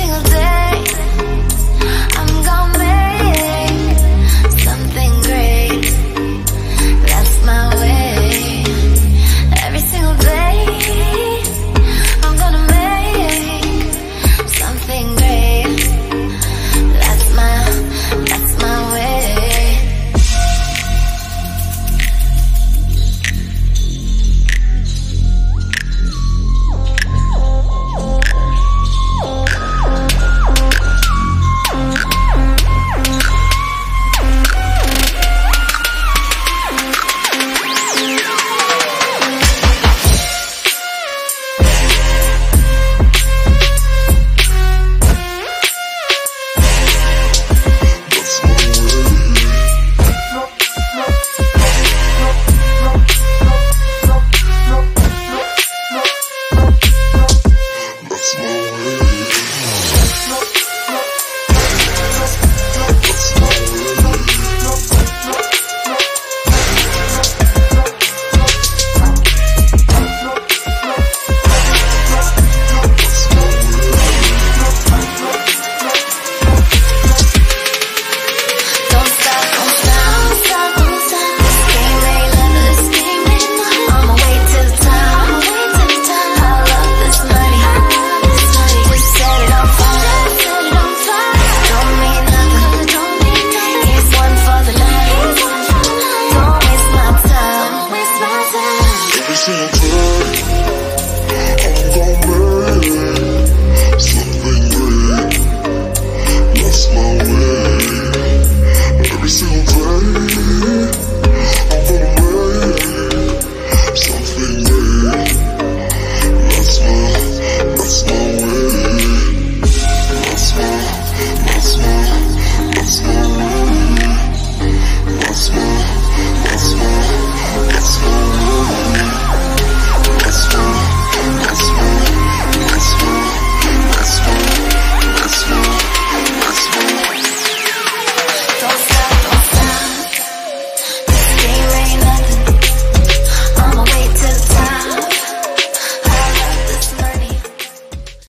single day.